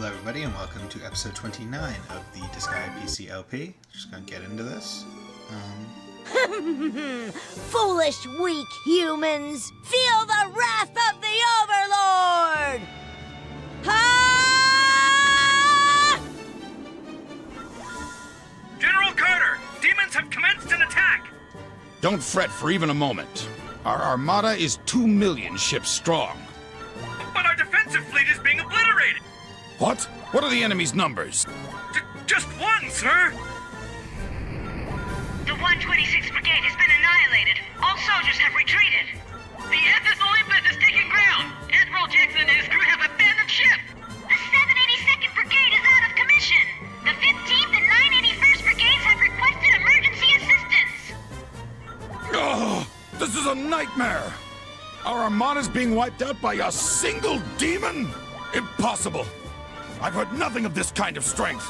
Hello, everybody, and welcome to episode 29 of the Disgaea PC LP. Just gonna get into this. Um, Foolish, weak humans! Feel the wrath of the Overlord! Ha! General Carter, demons have commenced an attack. Don't fret for even a moment. Our armada is two million ships strong. What? What are the enemy's numbers? J- just one, sir. The 126th Brigade has been annihilated. All soldiers have retreated. The SS Olympus is taking ground. Admiral Jackson and his crew have abandoned ship. The 782nd Brigade is out of commission. The 15th and 981st Brigades have requested emergency assistance. Oh, this is a nightmare! Our armada's being wiped out by a single demon? Impossible! I've heard nothing of this kind of strength.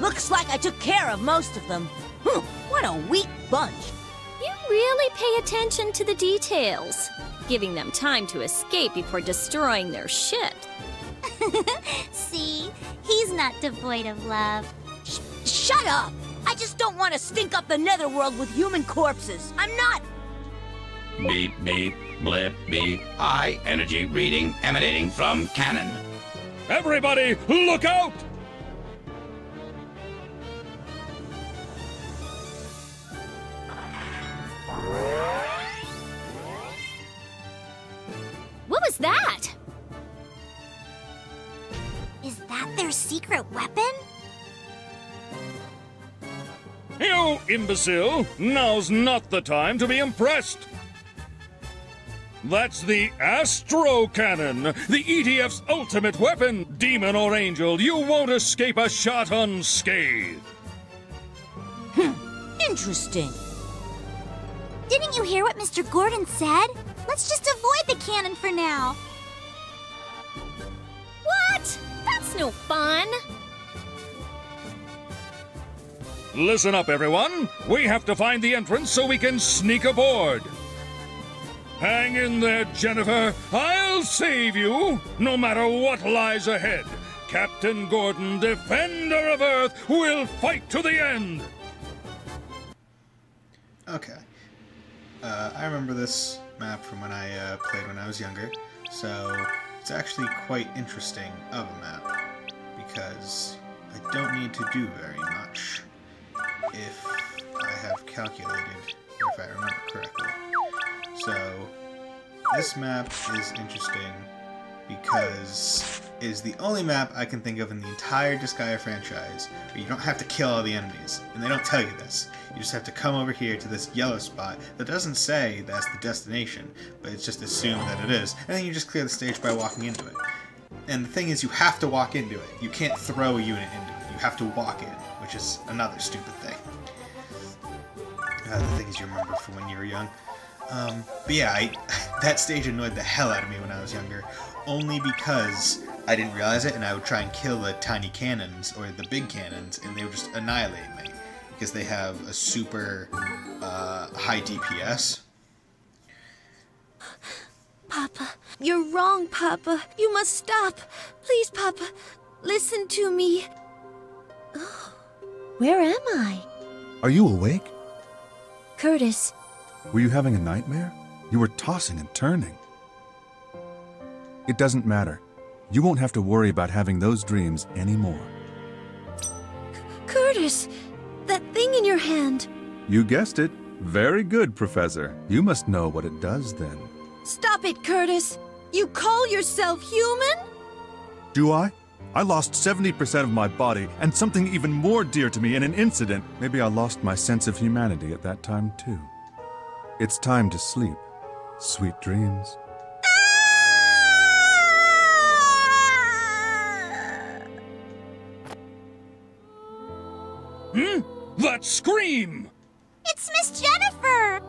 Looks like I took care of most of them. Huh, what a weak bunch. You really pay attention to the details, giving them time to escape before destroying their ship. See, he's not devoid of love. Sh- shut up! I just don't want to stink up the netherworld with human corpses. I'm not. Beep, beep, blip, beep. High energy reading emanating from cannon. Everybody, look out! What was that? Is that their secret weapon? You imbecile! Now's not the time to be impressed. That's the Astro Cannon, the ETF's ultimate weapon. Demon or angel, you won't escape a shot unscathed. Hmm, Interesting. Didn't you hear what Mr. Gordon said? Let's just avoid the cannon for now. What? That's no fun. Listen up, everyone. We have to find the entrance so we can sneak aboard. Hang in there, Jennifer. I'll save you, no matter what lies ahead. Captain Gordon, defender of Earth, will fight to the end. okay. Uh, I remember this map from when I uh, played when I was younger, so it's actually quite interesting of a map, because I don't need to do very much if I have calculated, if I remember correctly. So, this map is interesting because it is the only map I can think of in the entire Disgaea franchise where you don't have to kill all the enemies, and they don't tell you this. You just have to come over here to this yellow spot that doesn't say that's the destination, but it's just assumed that it is, and then you just clear the stage by walking into it. And the thing is, you have to walk into it. You can't throw a unit into it. You have to walk in, which is another stupid thing. Uh, the things you remember from when you were young. Um, but yeah, I, that stage annoyed the hell out of me when I was younger, only because I didn't realize it, and I would try and kill the tiny cannons or the big cannons, and they would just annihilate me because they have a super uh, high DPS. Papa, you're wrong, Papa. You must stop. Please, Papa, listen to me. Oh, where am I? Are you awake? Curtis, Were you having a nightmare? You were tossing and turning. It doesn't matter. You won't have to worry about having those dreams anymore. Curtis, that thing in your hand. You guessed it. Very good, Professor. You must know what it does then. Stop it, Curtis. You call yourself human? Do I? I lost 70% of my body and something even more dear to me in an incident. Maybe I lost my sense of humanity at that time, too. It's time to sleep. Sweet dreams. Hmm? That scream! It's Miss Jennifer!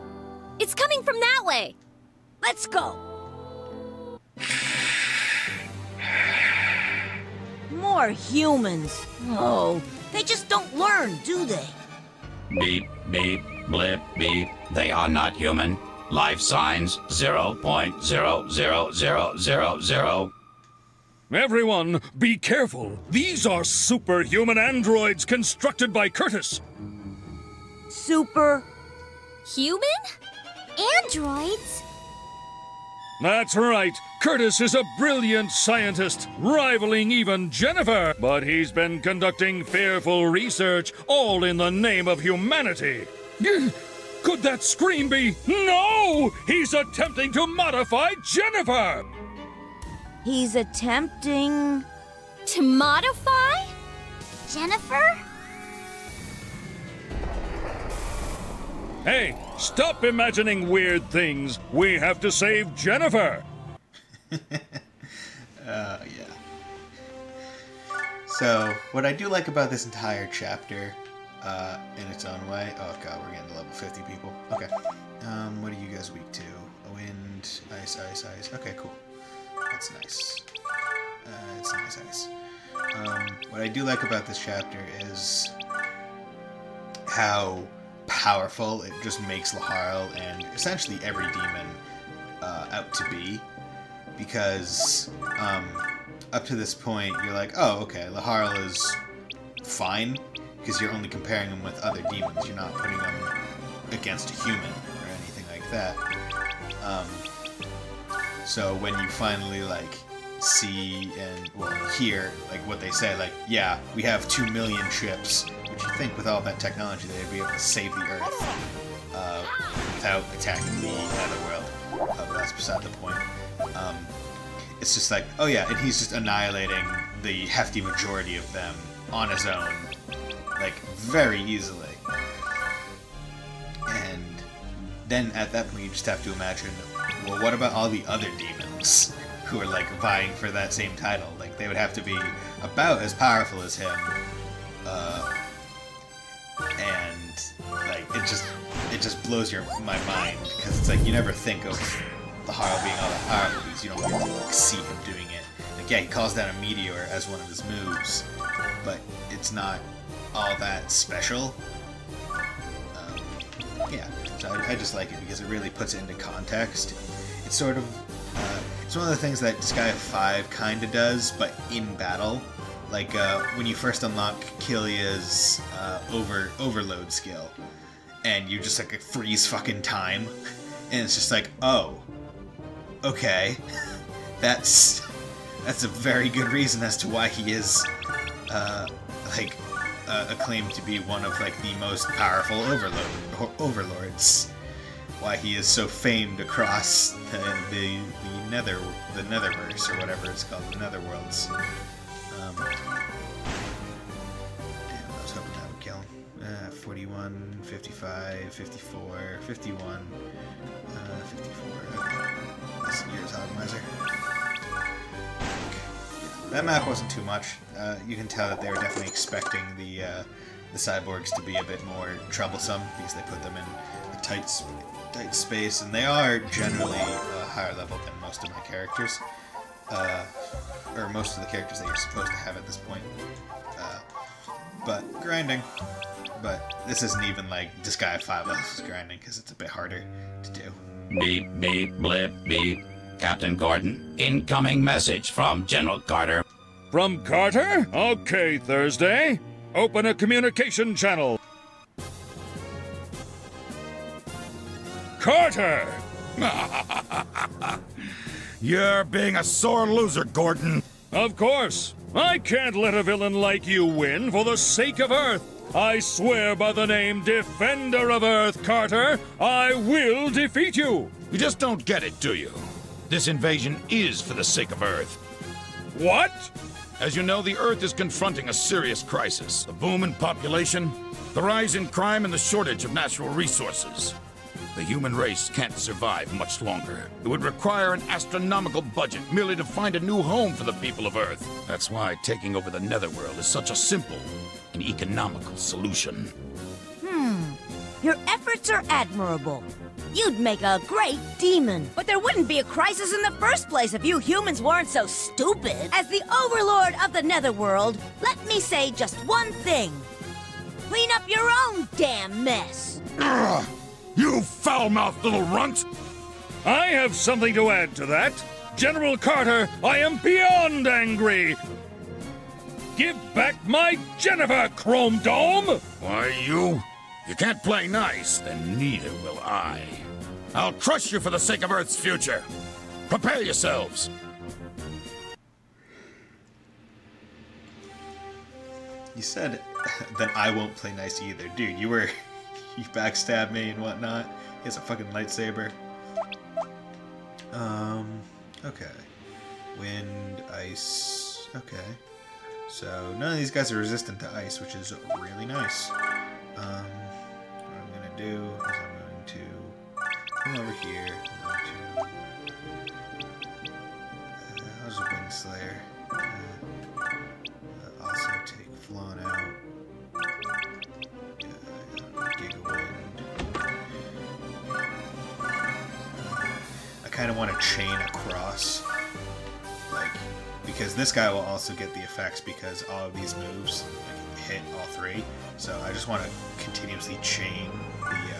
It's coming from that way. Let's go. More humans. Oh, they just don't learn, do they? Beep, beep, blip, beep. They are not human. Life signs 0.00000. Everyone, be careful. These are superhuman androids constructed by Curtis. Super. Human? Androids? That's right. Curtis is a brilliant scientist, rivaling even Jennifer. But he's been conducting fearful research, all in the name of humanity. Could that scream be? No! He's attempting to modify Jennifer! He's attempting. To modify? Jennifer? Hey, stop imagining weird things. We have to save Jennifer. Uh, yeah. So, what I do like about this entire chapter, uh, in its own way. Oh god, we're getting to level 50 people. Okay. Um, what are you guys weak to? Wind, ice, ice, ice. Okay, cool. That's nice. Uh, it's nice, ice. Um, what I do like about this chapter is how powerful it just makes Laharl and essentially every demon uh, out to be. Because um, up to this point, you're like, oh, okay, Laharl is fine because you're only comparing them with other demons. You're not putting them against a human or anything like that. Um, so when you finally like see and well hear like what they say, like yeah, we have two million ships, which you think with all that technology they'd be able to save the Earth uh, without attacking the Netherworld. Uh, but that's beside the point. Um, it's just like, oh yeah, and he's just annihilating the hefty majority of them on his own, like very easily. And then at that point, you just have to imagine, well, what about all the other demons who are like vying for that same title? Like they would have to be about as powerful as him, uh, and like it just it just blows your my mind because it's like you never think of Laharl being all that powerful because you don't to like see him doing it. Like yeah, he calls down a meteor as one of his moves, but it's not all that special. Um, yeah, so I, I just like it because it really puts it into context. It's sort of uh, it's one of the things that Disgaea 5 kind of does, but in battle. Like uh, when you first unlock Killia's uh, over overload skill, and you just like freeze fucking time, and it's just like, oh, okay, that's that's a very good reason as to why he is uh, like uh, acclaimed to be one of like the most powerful overload ho- overlords. Why he is so famed across the the, the nether the netherverse or whatever it's called, the netherworlds. Um, damn. Uh, 41, 55, 54, 51, uh, 54. Okay. This year's Hogmiser. That map wasn't too much. Uh, you can tell that they were definitely expecting the uh, the cyborgs to be a bit more troublesome because they put them in a tight tight space, and they are generally uh, higher level than most of my characters, uh, or most of the characters that you're supposed to have at this point. Uh, but grinding. But this isn't even like Disgaea 5 levels grinding because it's a bit harder to do. Beep, beep, blip, beep. Captain Gordon, incoming message from General Carter. From Carter? Okay, Thursday. Open a communication channel. Carter! You're being a sore loser, Gordon. Of course. I can't let a villain like you win for the sake of Earth. I swear by the name Defender of Earth, Carter, I will defeat you. You just don't get it, do you? This invasion is for the sake of Earth. What? As you know, the Earth is confronting a serious crisis. The boom in population, the rise in crime, and the shortage of natural resources. The human race can't survive much longer. It would require an astronomical budget merely to find a new home for the people of Earth. That's why taking over the Netherworld is such a simple and economical solution. Hmm. Your efforts are admirable. You'd make a great demon. But there wouldn't be a crisis in the first place if you humans weren't so stupid. As the overlord of the Netherworld, let me say just one thing. Clean up your own damn mess. Ugh! You foul-mouthed little runt! I have something to add to that. General Carter, I am beyond angry! Give back my Jennifer, Chrome Dome! Why, you? You can't play nice, then neither will I. I'll crush you for the sake of Earth's future. Prepare yourselves. You said that I won't play nice either. Dude, you were... You backstabbed me and whatnot. He has a fucking lightsaber. Um, okay. Wind, ice... Okay. So, none of these guys are resistant to ice, which is really nice. Um, what I'm gonna do is I'm come over here. Uh, a Wind Slayer? Uh, uh, also take Flonne out. Uh. I kind of want to chain across, like, because this guy will also get the effects because all of these moves like, hit all three. So I just want to continuously chain the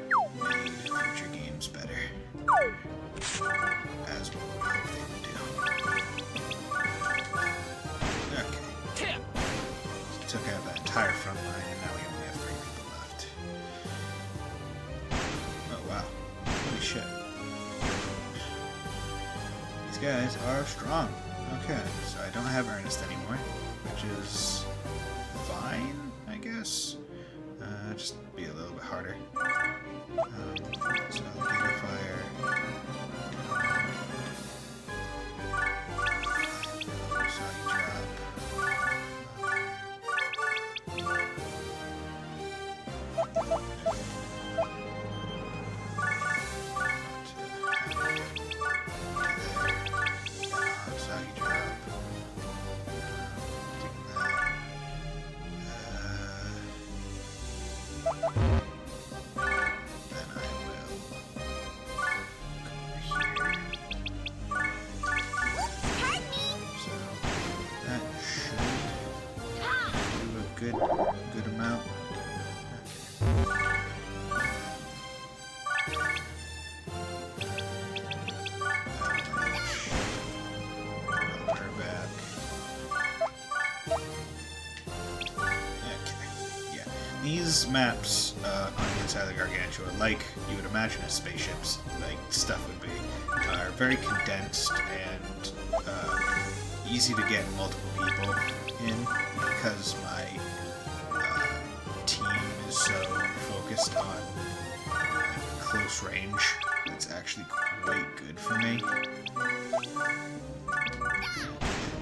maps uh, on the inside of the Gargantua, like you would imagine a spaceship's like stuff would be, are very condensed and uh, easy to get multiple people in because my uh, team is so focused on close range. It's actually quite good for me.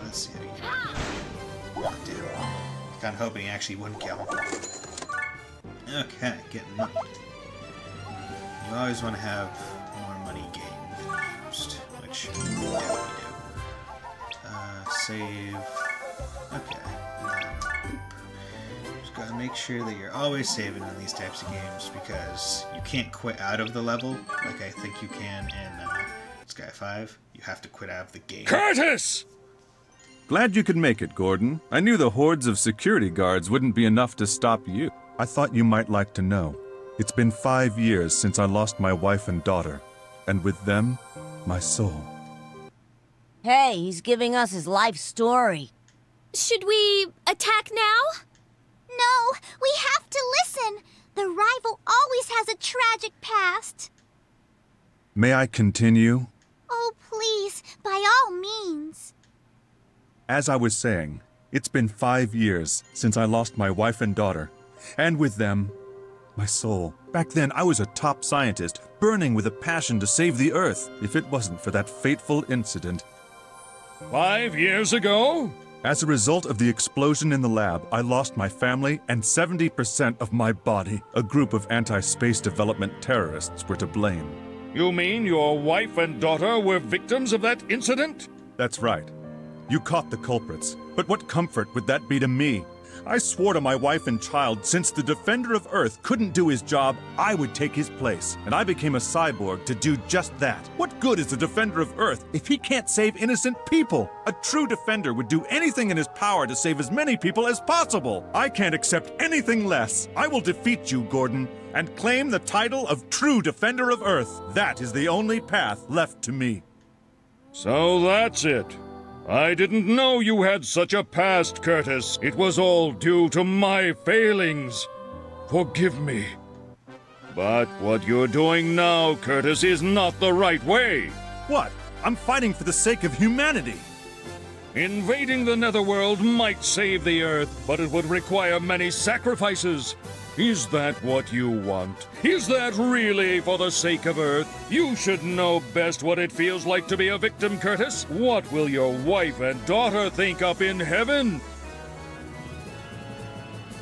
Let's see how. Kind of hoping he actually wouldn't kill him. Okay, getting money. You always want to have more money gained than used, which we do. Uh, save. Okay. Just gotta make sure that you're always saving in these types of games because you can't quit out of the level like I think you can in uh, Sky 5. You have to quit out of the game. Curtis! Glad you could make it, Gordon. I knew the hordes of security guards wouldn't be enough to stop you. I thought you might like to know. It's been five years since I lost my wife and daughter, and with them, my soul. Hey, he's giving us his life story. Should we attack now? No, we have to listen. The rival always has a tragic past. May I continue? Oh, please, by all means. As I was saying, it's been five years since I lost my wife and daughter, and with them, my soul. Back then, I was a top scientist, burning with a passion to save the Earth. If it wasn't for that fateful incident, Five years ago? As a result of the explosion in the lab, I lost my family and 70% of my body. A group of anti space development terrorists were to blame. You mean your wife and daughter were victims of that incident? That's right. You caught the culprits. But what comfort would that be to me? I swore to my wife and child since the Defender of Earth couldn't do his job, I would take his place. And I became a cyborg to do just that. What good is the Defender of Earth if he can't save innocent people? A true Defender would do anything in his power to save as many people as possible. I can't accept anything less. I will defeat you, Gordon, and claim the title of True Defender of Earth. That is the only path left to me. So that's it. I didn't know you had such a past, Curtis. It was all due to my failings. Forgive me. But what you're doing now, Curtis, is not the right way. What? I'm fighting for the sake of humanity. Invading the Netherworld might save the Earth, but it would require many sacrifices. Is that what you want? Is that really for the sake of Earth? You should know best what it feels like to be a victim, Curtis. What will your wife and daughter think up in heaven?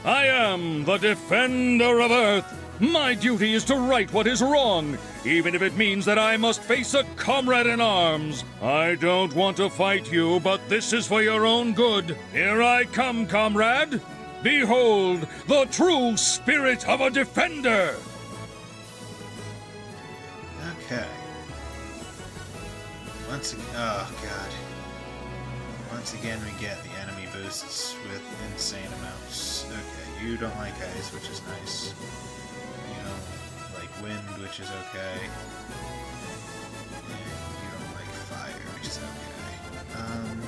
I am the Defender of Earth. My duty is to right what is wrong, even if it means that I must face a comrade in arms. I don't want to fight you, but this is for your own good. Here I come, comrade. Behold, the true spirit of a defender! Okay. Once again, oh god. Once again, we get the enemy boosts with insane amounts. Okay, you don't like ice, which is nice. You don't like wind, which is okay. And you don't like fire, which is okay. Um,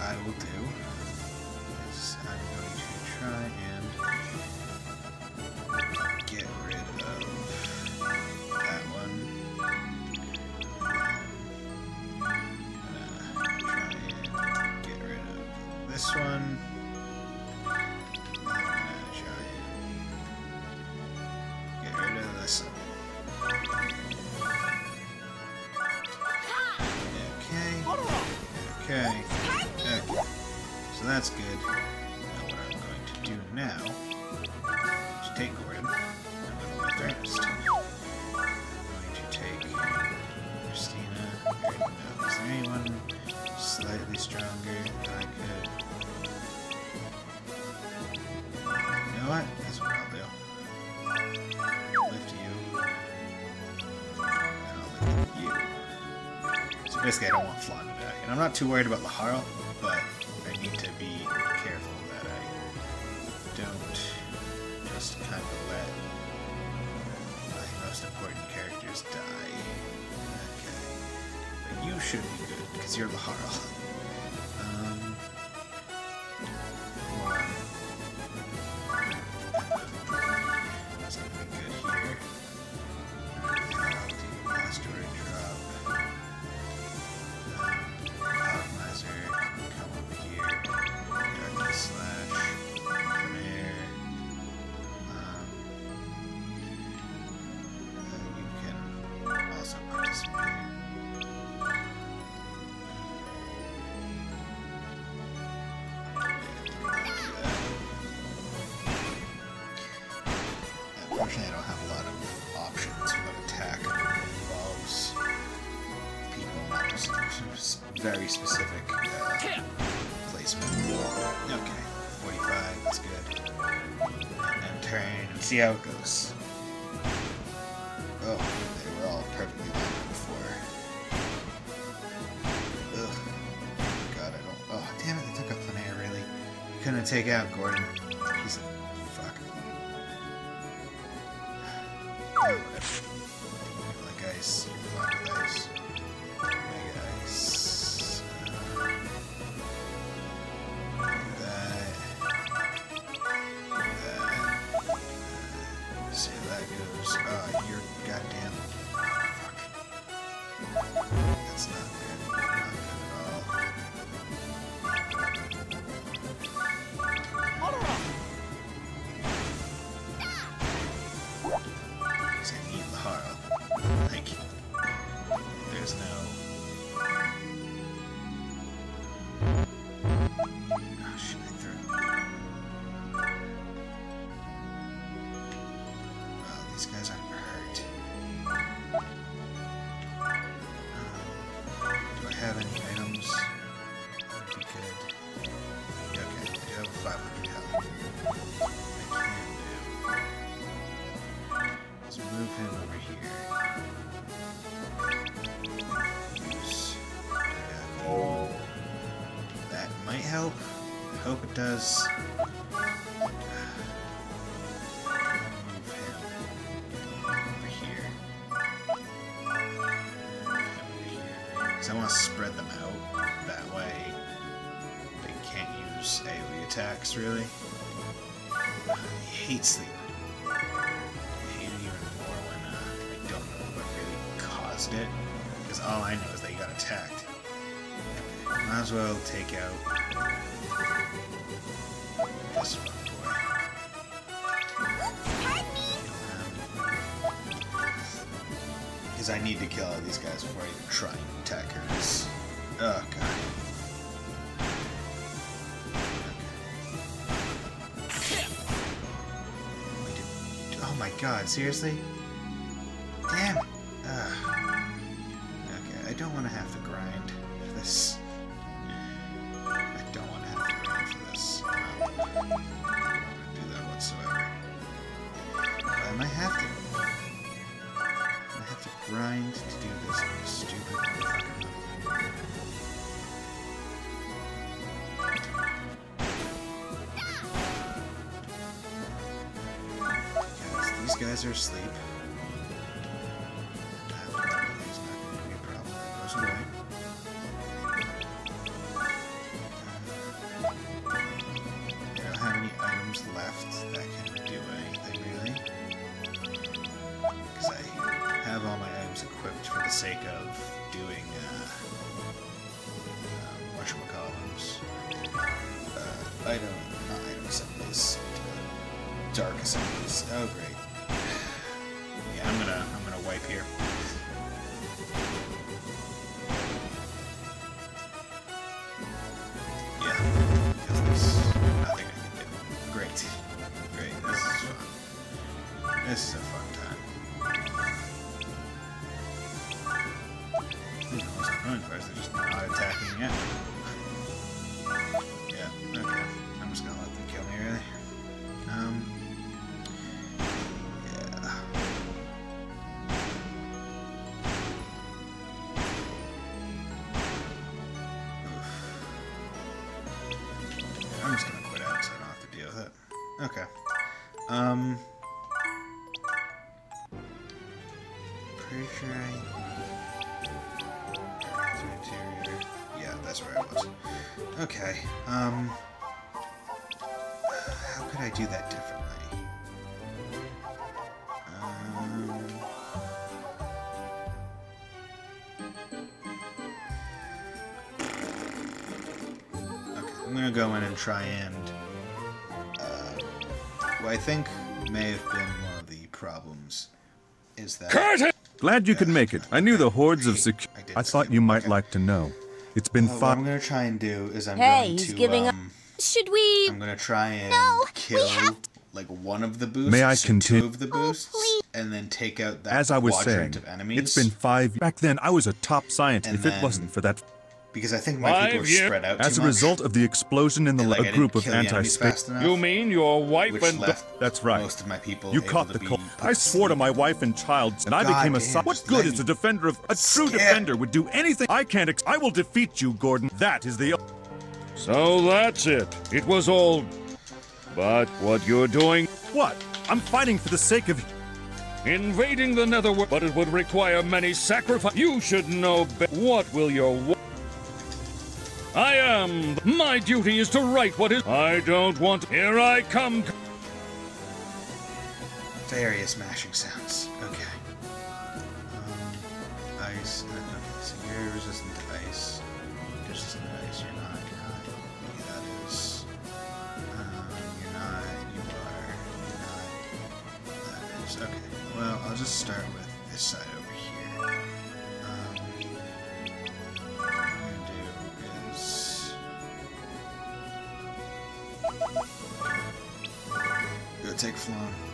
I will do I'm going to try and get rid of that one. Uh, try and get rid of this one. Stronger I could? You know what? That's what I'll do. Lift you. And I'll lift you. So basically I don't want Flaga back. And I'm not too worried about Laharl, very specific uh, placement. Okay, 45, that's good. And turn and see how it goes. Oh, they were all perfectly lined up before. Ugh. God, I don't. Oh, damn it, they took out Planair, really. Couldn't take out Gordon. These guys aren't Really. I hate sleep. I hate it even more when uh, I don't know what really caused it. Because all I know is that you got attacked. Might as well take out this one Because I need to kill all these guys before I even try and attack her. 'cause- my god, seriously? Is a go in and try and. Uh, what I think may have been one of the problems is that. Curtis! Glad you could make it. I knew the hordes of sec. I I thought you might Okay. like to know. It's been Uh, what five. I'm gonna try and do is I'm Hey, going he's to. giving up. um, Should we? I'm gonna try and No, we kill have like one of the boosts. May I two continue? of the boosts, and then take out that As I was quadrant saying, it's been five. Back then, I was a top scientist. And if it wasn't for that, because I think my Five people are years- spread out as too a much, result of the explosion in the and, like, a I group of kill the enemies anti-space. You mean your wife and left That's right. most of my people. You caught the be cold. I swore to my wife and child, and I became a damn, son. What good is a defender of a true defender would do anything? I can't. Ex- I will defeat you, Gordon. That is the. So that's it. It was all. But what you're doing, What? I'm fighting for the sake of. invading the Netherworld, but it would require many sacrifices. You should know be- what will your. I am. My duty is to right what is. I don't want. Here I come. Various mashing sounds. Okay. Um, ice. Okay, so you're resistant to ice. You're resistant to ice. You're not. You're not. Yeah, that is. Um, you're not. You are. You're not. That is. Okay. Well, I'll just start with this side over. take flying.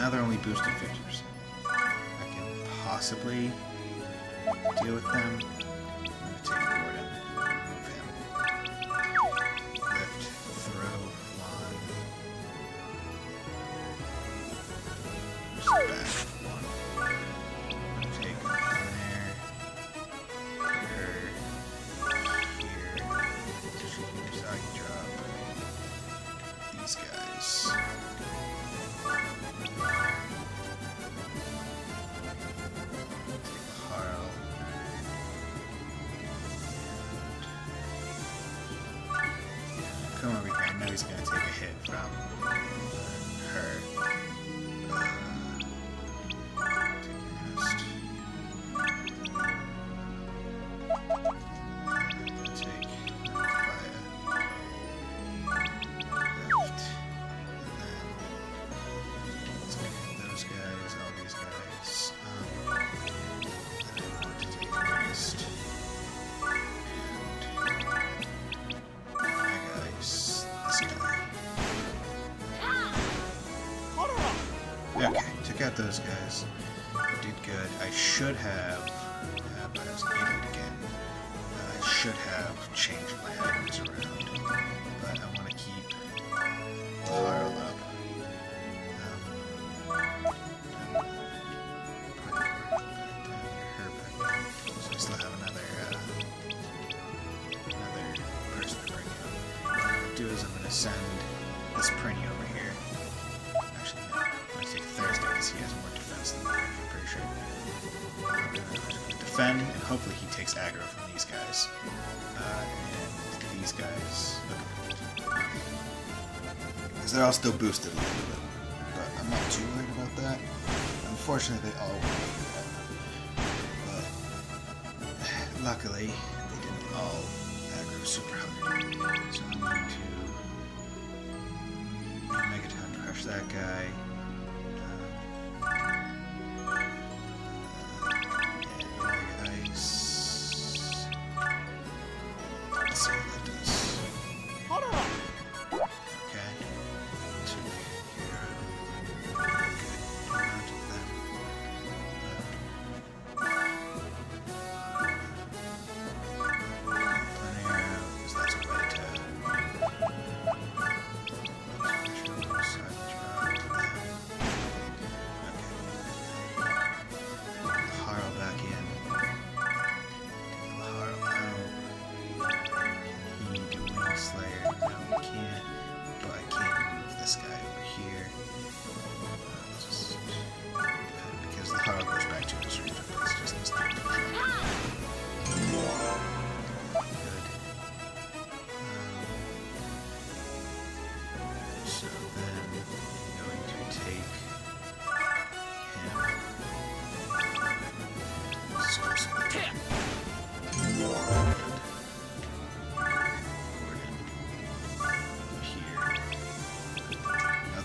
Now they're only boosted 50%. I can possibly deal with them. should have. I'll still boost it a little bit. But I'm not too worried about that. Unfortunately, they all.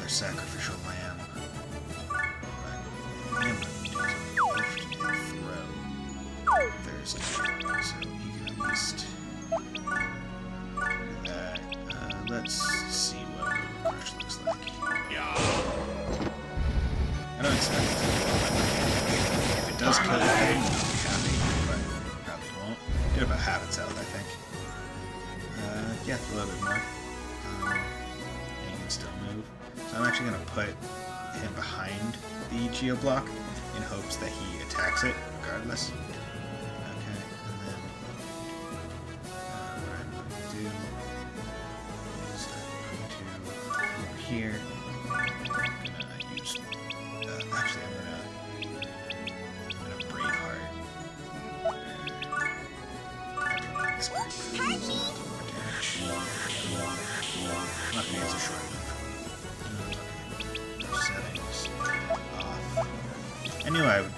their sacrifice.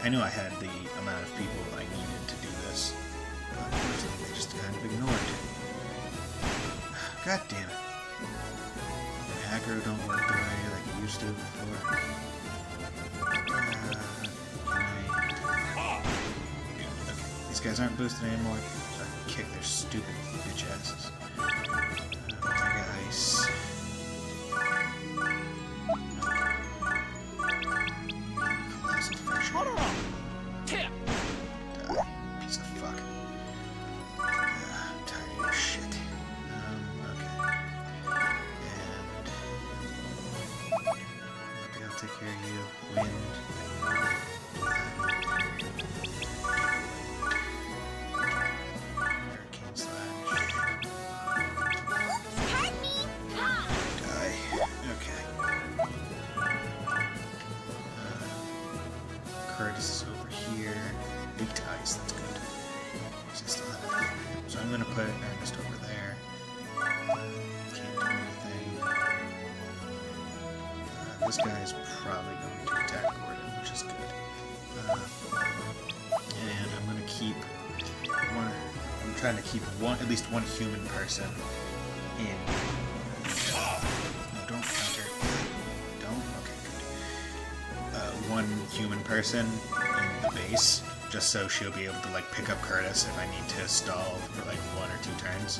I, I knew I had the amount of people I needed to do this, but unfortunately they just kind of ignored. it. God damn it! The aggro don't work the way like it used to before. Uh, I... Okay. These guys aren't boosted anymore, so I can kick their stupid bitch asses. Uh, Mega Ice. Trying to keep one, at least one human person in. No, don't counter. Don't. Okay, good. Uh, one human person in the base, just so she'll be able to like pick up Curtis if I need to stall for like one or two turns.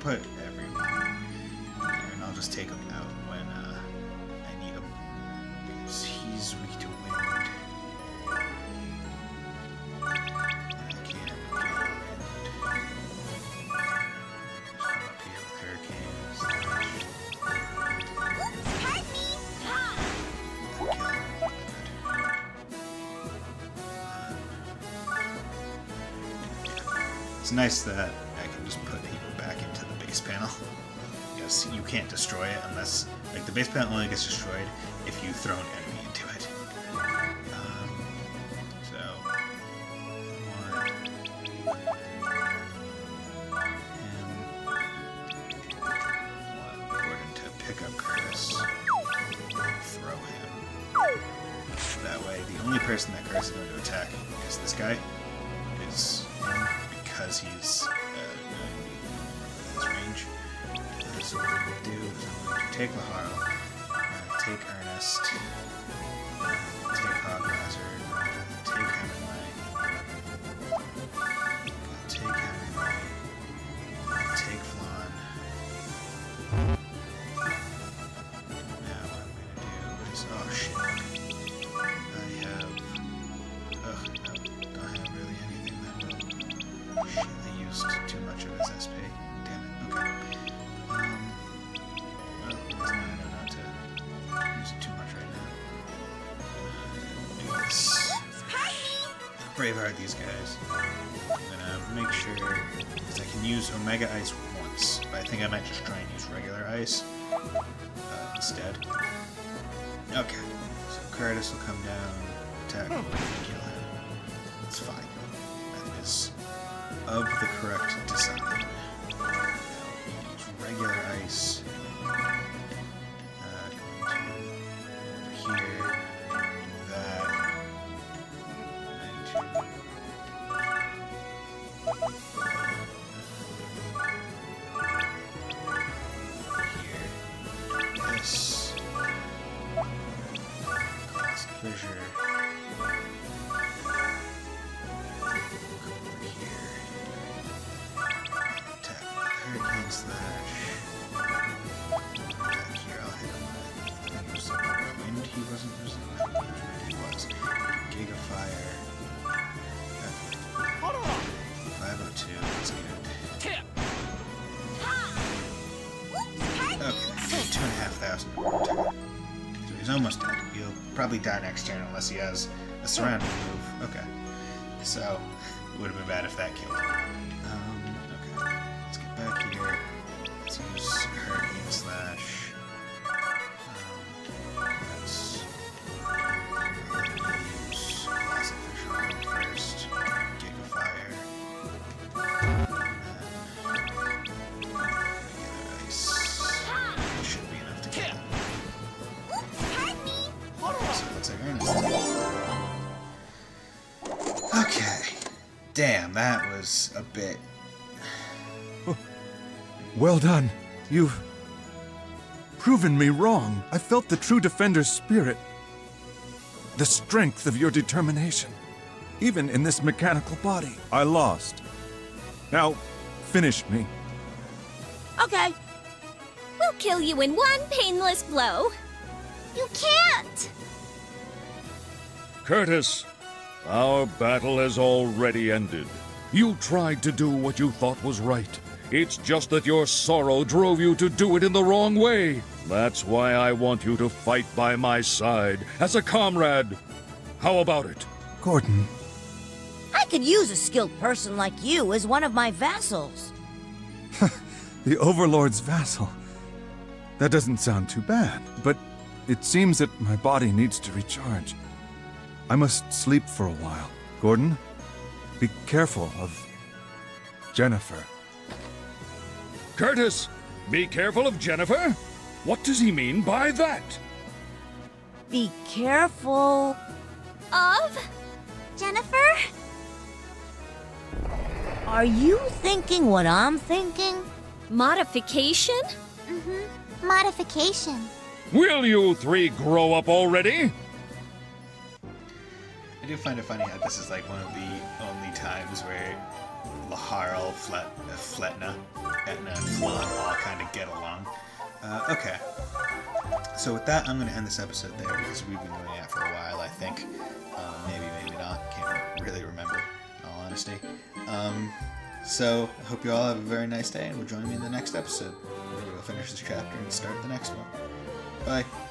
Gonna put everyone there, and I'll just take him out when uh, I need him. Because he's weak to wind. And I can't. It's nice that can't destroy it unless... Like, the base panel only gets destroyed if you throw an enemy into it. Um, so... Him... Gordon to pick up Curtis. Throw him. That way, the only person that Curtis is going to attack is this guy. Is because he's uh. Going to do take to take Ernest, These guys. I'm gonna make sure because I can use Omega Ice once, but I think I might just try and use regular ice uh, instead. Okay. So Curtis will come down, attack, kill him. It's fine. That is of the correct design. Now, regular ice. He has a surrounding Damn, that was a bit. Well done. You've proven me wrong. I felt the true defender's spirit. The strength of your determination. Even in this mechanical body. I lost. Now, finish me. Okay. We'll kill you in one painless blow. You can't! Curtis, our battle has already ended. You tried to do what you thought was right. It's just that your sorrow drove you to do it in the wrong way. That's why I want you to fight by my side as a comrade. How about it? Gordon, I could use a skilled person like you as one of my vassals. the Overlord's vassal. That doesn't sound too bad, but it seems that my body needs to recharge. I must sleep for a while. Gordon, be careful of Jennifer. Curtis, be careful of Jennifer? What does he mean by that? Be careful. Of? Jennifer? Are you thinking what I'm thinking? Modification? Mm-hmm. Modification. Will you three grow up already? I do find it funny how this is like one of the times where Laharl, Flet, uh, Fletna, Etna, and Flonne all kind of get along. Uh, okay. So with that, I'm going to end this episode there because we've been doing that for a while, I think. Uh, maybe, maybe not. Can't really remember, in all honesty. Um, so, I hope you all have a very nice day, and will join me in the next episode, where we'll finish this chapter and start the next one. Bye.